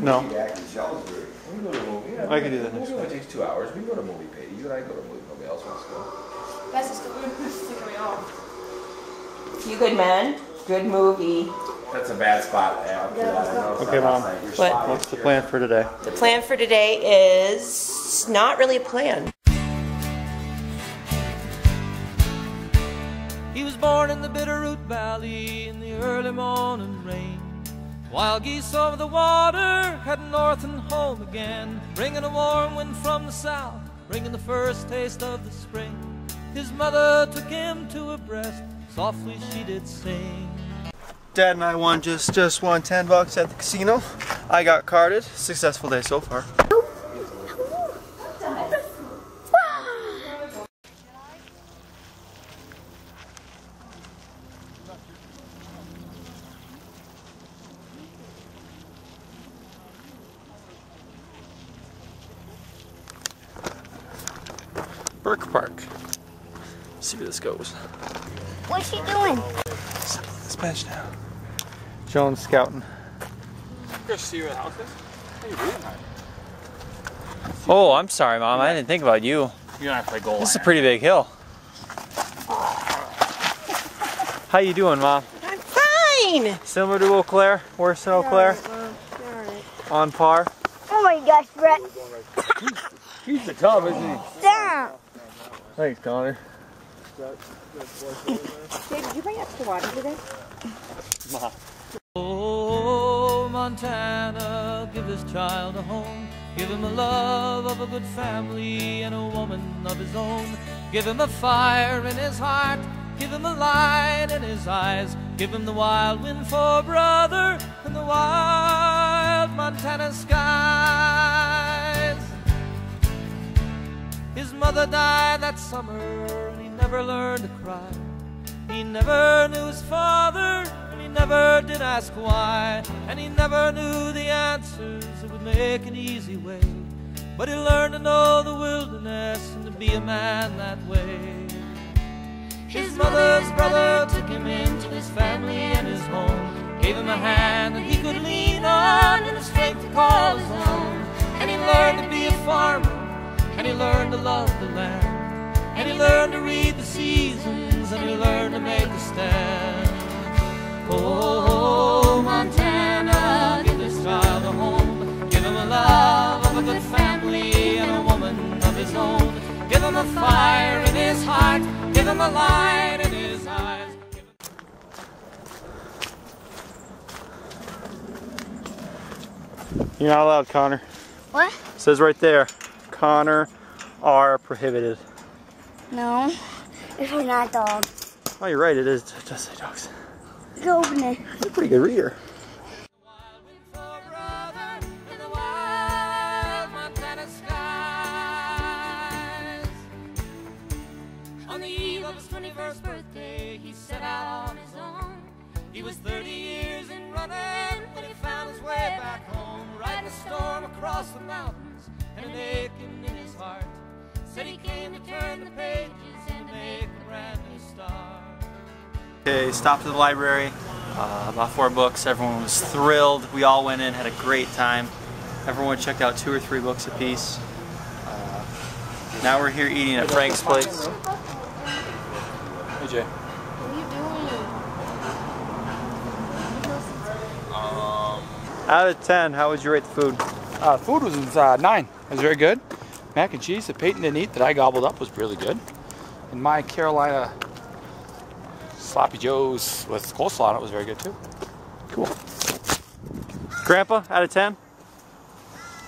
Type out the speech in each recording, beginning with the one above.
No. back in Shelbyville. We can go to a movie. Yeah, I could do that Movie next only takes two hours. We can go to a movie, Patty. You and I go to a movie. Nobody else wants to go. That's just flickering me off. You good man? Good movie. That's a bad spot after that. I know it's Okay, Mom. last night. Your What? What's the plan for today? The plan for today is not really a plan. He was born in the Bitterroot Valley in the early morning rain. Wild geese over the water, heading north and home again. Bringing a warm wind from the south, bringing the first taste of the spring. His mother took him to her breast, softly she did sing. Dad and I won just just won 10 bucks at the casino. I got carded. Successful day so far. Burke Park. see where this goes. What's she doing? This bench now. Jones scouting. Chris, see where the house is? How you doing, man? Oh, I'm sorry, Mom. I didn't think about you. You and I play goal. This is a pretty big hill. How you doing, Mom? I'm fine. Similar to Eau Claire? Worse than Eau Claire? On par? Oh my gosh, Brett. He's the tub, isn't he? Stop. Thanks, Connor. did you bring extra water today? Oh, Montana, give this child a home. Give him the love of a good family and a woman of his own. Give him a fire in his heart. Give him a light in his eyes. Give him the wild wind for brother and the wild Montana skies. Mother died that summer and he never learned to cry. He never knew his father, and he never did ask why. And he never knew the answers that would make an easy way. But he learned to know the wilderness and to be a man that way. His mother's brother took him into his family and his home, gave him a hand that he could lean on and a strength to call he learned to love the land. And he learned to read the seasons, and he learned to make a stand. Oh, Montana, give this child a home. Give him a love of a good family and a woman of his own. Give him a fire in his heart. Give him a light in his eyes. You're not allowed, Connor. What? It says right there, Connor are prohibited. No. If we're not dogs. Oh, you're right. It is. It does say dogs. Go open it. You're a pretty good reader. Wild wind for brother in the wild Montana skies. On the eve of his 21st birthday, he set out on his own. He was 30 years in running when he found his way back home. Riding a storm across the mountains and an Okay, stopped at the library. Uh, bought four books. Everyone was thrilled. We all went in, had a great time. Everyone checked out two or three books apiece. Uh, now we're here eating at Frank's place. Hey Jay. What are you doing? Um, Out of 10, how would you rate the food? Uh, food was uh, nine. It was very good. Mac and cheese that Peyton didn't eat that I gobbled up was really good. And my Carolina sloppy joes with coleslaw on it was very good too. Cool. Grandpa, out of 10?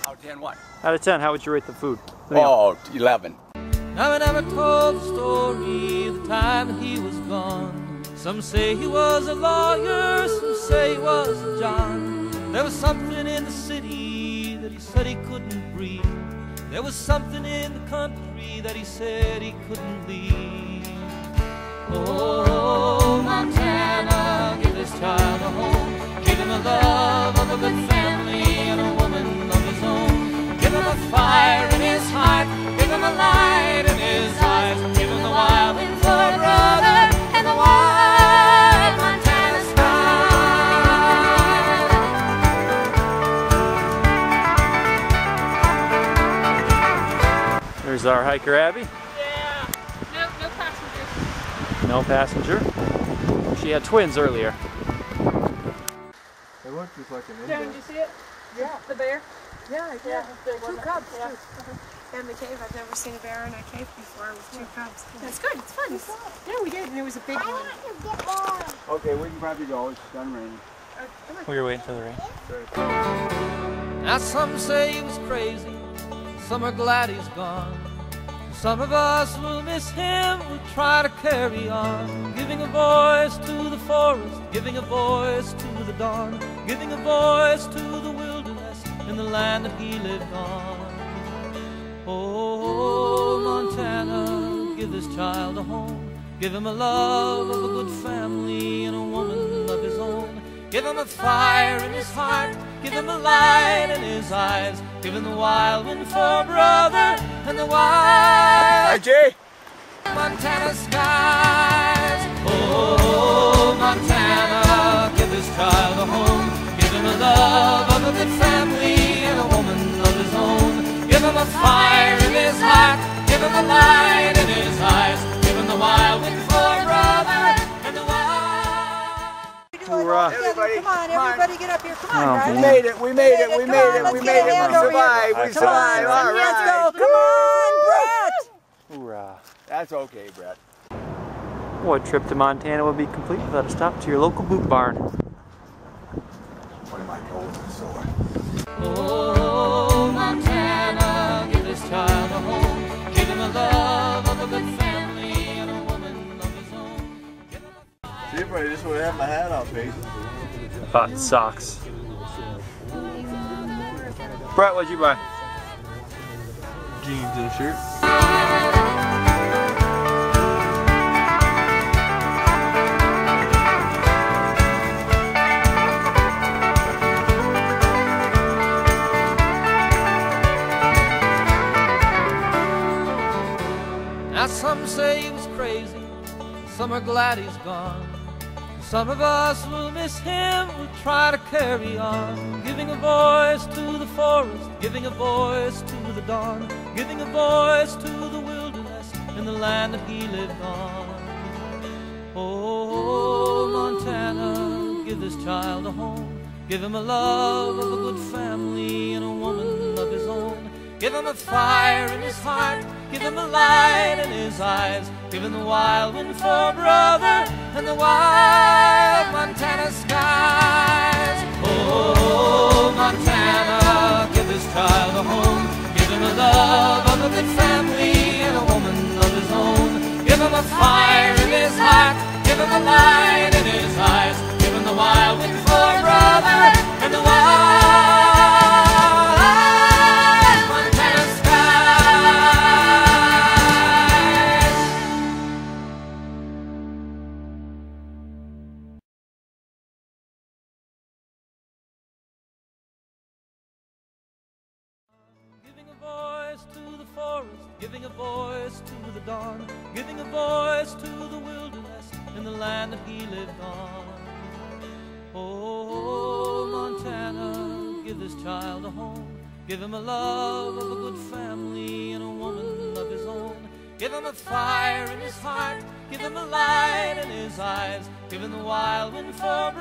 Out of 10 what? Out of 10, how would you rate the food? Oh, 11. Now I never told the story the time he was gone. Some say he was a lawyer, some say he was a John. There was something in the city that he said he couldn't breathe. There was something in the country that he said he couldn't leave. Oh, Montana, give this child a home. Give him a love of a good There's our hiker Abby. Yeah. No, no passengers. No passenger. She had twins earlier. It looked just like an Darren, did you see it? Yeah. The bear? Yeah, Yeah. Two cubs, Yeah. too. In the cave, I've never seen a bear in a cave before with two cubs. That's good, it's fun. Yeah, we did, and it was a big one. Okay, we can probably go. It's done raining. We uh, were waiting for the rain. Now some say he was crazy, some are glad he's gone. Some of us will miss him, we'll try to carry on. Giving a voice to the forest, giving a voice to the dawn, giving a voice to the wilderness in the land that he lived on. Oh, Montana, give this child a home. Give him a love of a good family and a woman. Give him a fire in his heart. Give him a light in his eyes. Give him the wild wind for brother and the wild Jay. Montana skies. Oh, Montana, give this child a home. Give him a love of a good family and a woman of his own. Give him a fire in his heart. Give him a light in his eyes. Give him the wild wind wild. Hoorah. Everybody, come on, everybody get up here. Come on, Oh, guys. We made it. We made it. We made it. We get made a it. We here. survived. We Come survived. Come on, All let's go. Come on, Brett. Hoorah. That's okay, Brett. What trip to Montana would be complete without a stop to your local boot barn? One of my toes is sore. A See if I just would have my hat on, Pete. Bought socks. Brett, what'd you buy? Jeans and a shirt. Now some say he was crazy, some are glad he's gone. Some of us will miss him, we'll try to carry on. Giving a voice to the forest, giving a voice to the dawn, giving a voice to the wilderness in the land that he lived on. Oh, Montana, give this child a home. Give him a love of a good family and a woman of his own. Give him a fire in his heart. Give him a light in his eyes. Give him the wild wind for brother and the wild Montana skies. Oh, Montana, give this child a home. Give him a love of a good family and a woman of his own. Give him a fire in his heart. Give him a light giving a voice to the dawn, giving a voice to the wilderness in the land that he lived on. Oh, Montana, give this child a home. Give him a love of a good family and a woman of his own. Give him a fire in his heart. Give him a light in his eyes. Give him the wild wind for